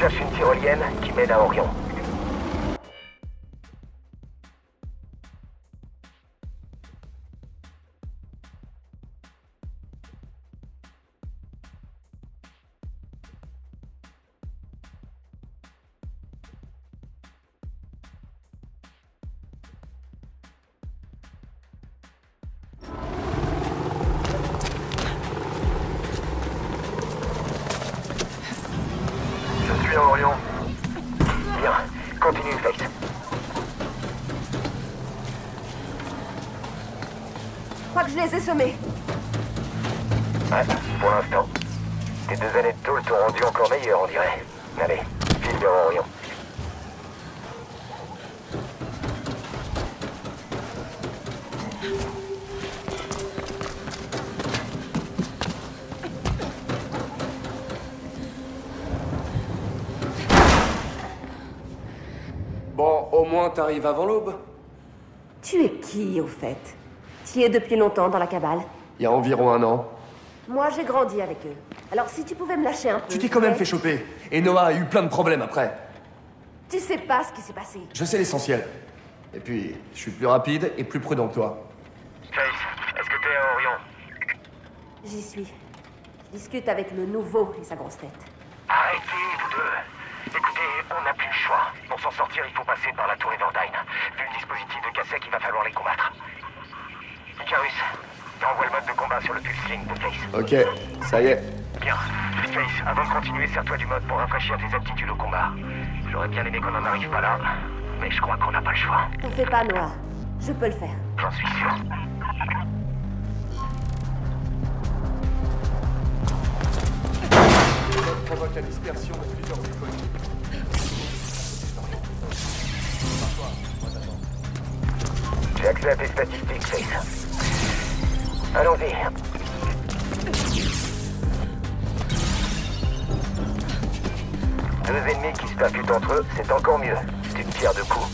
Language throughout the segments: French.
cherche une tyrolienne qui mène à Orion. À Orion. Bien, continue, Face. Je crois que je les ai sommés. Ouais, pour l'instant. Tes deux années de tôle t'ont rendu encore meilleur, on dirait. Allez, file vers Orion. Bon, au moins t'arrives avant l'aube. Tu es qui, au fait? Tu es depuis longtemps dans la cabale? Il y a environ un an. Moi, j'ai grandi avec eux. Alors, si tu pouvais me lâcher un peu... Tu t'es quand même fait choper. Et Noah a eu plein de problèmes après. Tu sais pas ce qui s'est passé. Je sais l'essentiel. Et puis, je suis plus rapide et plus prudent que toi. Face, est-ce que t'es à Orion J'y suis. Je discute avec le nouveau et sa grosse tête. Arrêtez, vous deux. Écoutez, on n'a plus le choix. Pour s'en sortir, il faut passer par la tour Everdine. Vu le dispositif de Kasek, il va falloir les combattre. Icarus, envoie le mode de combat sur le pulse link de Face. Ok, ça y est. Bien. Face, avant de continuer, sers-toi du mode pour rafraîchir tes aptitudes au combat. J'aurais bien aimé qu'on n'en arrive pas là, mais je crois qu'on n'a pas le choix. T'en fais pas, Noah. Je peux le faire. J'en suis sûr. provoque la dispersion de plusieurs. J'ai accès à tes statistiques, Face. Allons-y. Deux ennemis qui se percutent entre eux, c'est encore mieux. C'est une pierre de coups.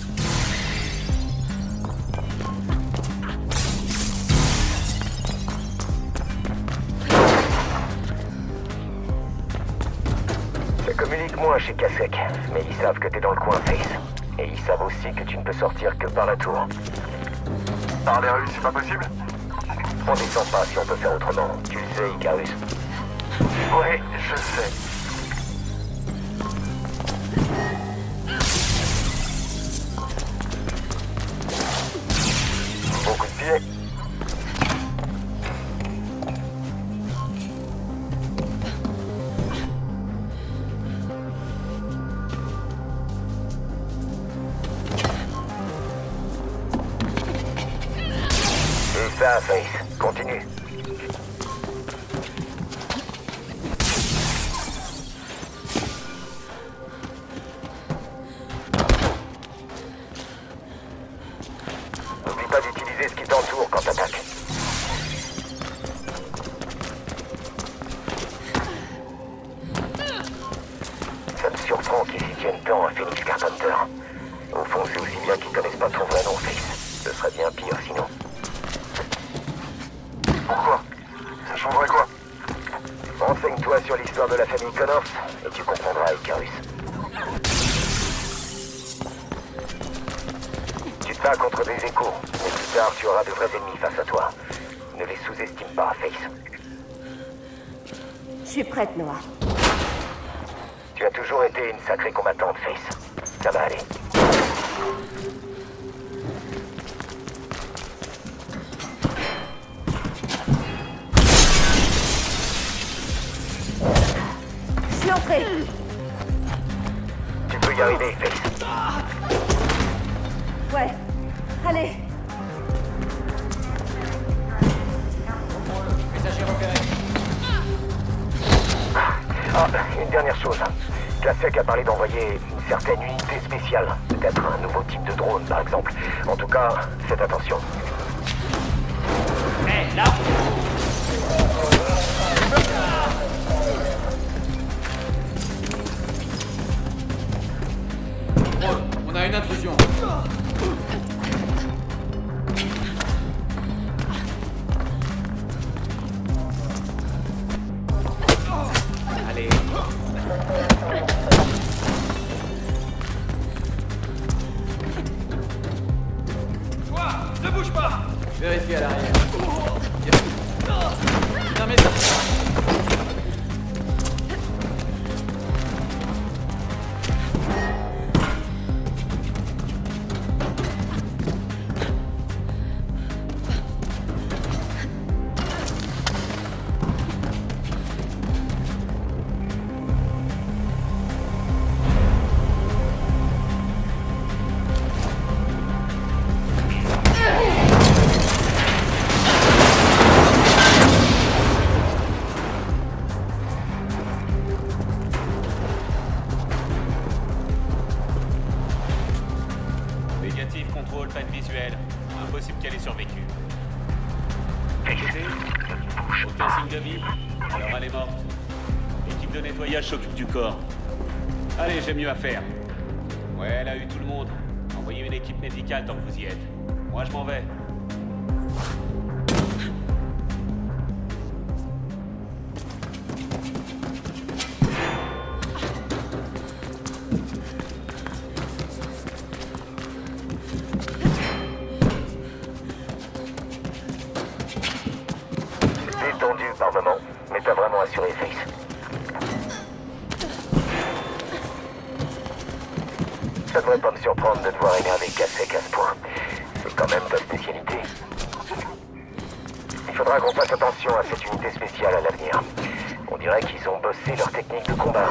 Ça communique moins chez Kasek, mais ils savent que t'es dans le coin, Face. Et ils savent aussi que tu ne peux sortir que par la tour. Par les rues, c'est pas possible On descend pas si on peut faire autrement. Tu le sais, Icarus. Ouais, je sais. Ça, Face. Continue. N'oublie pas d'utiliser ce qui t'entoure quand t'attaques. Ça me surprend qu'ils s'y tiennent tant à Phoenix Carpenter. Au fond, c'est aussi bien qu'ils connaissent pas ton vrai nom, Face. Ce serait bien pire sinon. Pourquoi Ça changerait quoi Renseigne-toi sur l'histoire de la famille Connors et tu comprendras, Icarus. Tu te bats contre des échos, mais plus tard tu auras de vrais ennemis face à toi. Ne les sous-estime pas, Face. Je suis prête, Noah. Tu as toujours été une sacrée combattante, Face. Ça va aller. Tu peux y arriver, Face. Ouais. Allez. Ah, une dernière chose. Klasek a parlé d'envoyer une certaine unité spéciale. Peut-être un nouveau type de drone, par exemple. En tout cas, faites attention. On aucun signe de vie Alors elle est morte. L'équipe de nettoyage s'occupe du corps. Allez, j'ai mieux à faire. Ouais, elle a eu tout le monde. Envoyez une équipe médicale tant que vous y êtes. Moi, je m'en vais. Ça devrait pas me surprendre de te voir énervé cassé à ce point. C'est quand même ta spécialité. Il faudra qu'on fasse attention à cette unité spéciale à l'avenir. On dirait qu'ils ont bossé leur technique de combat.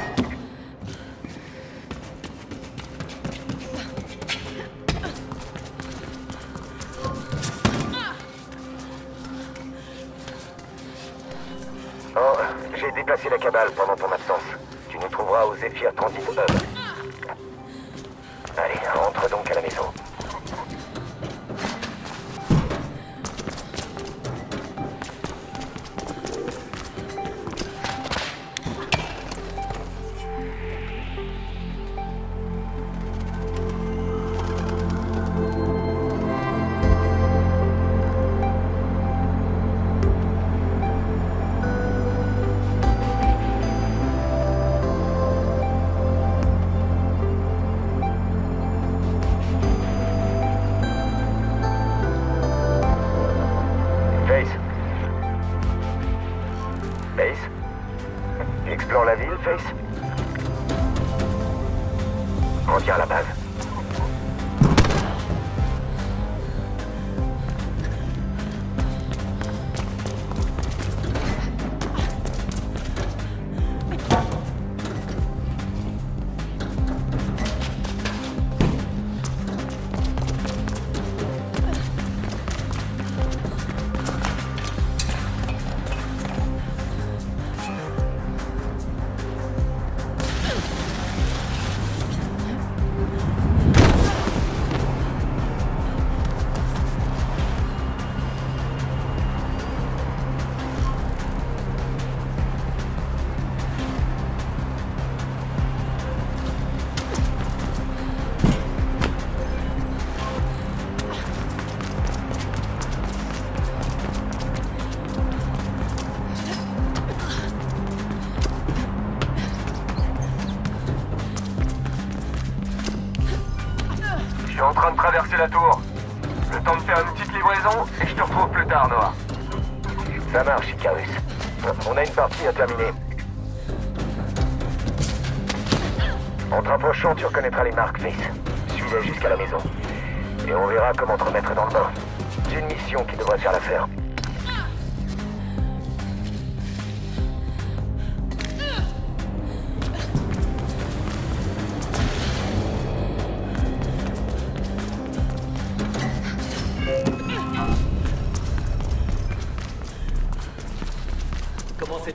Oh, j'ai déplacé la cabale pendant ton absence. Tu nous trouveras au Zephyr Transit Hub. Explore la ville, Face. Reviens à la base. Traverser la tour. Le temps de faire une petite livraison et je te retrouve plus tard, Noah. Ça marche, Icarus. On a une partie à terminer. En te rapprochant, tu reconnaîtras les marques, Face. Suis-les jusqu'à la maison. Et on verra comment te remettre dans le bain. J'ai une mission qui devrait faire l'affaire.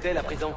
La prison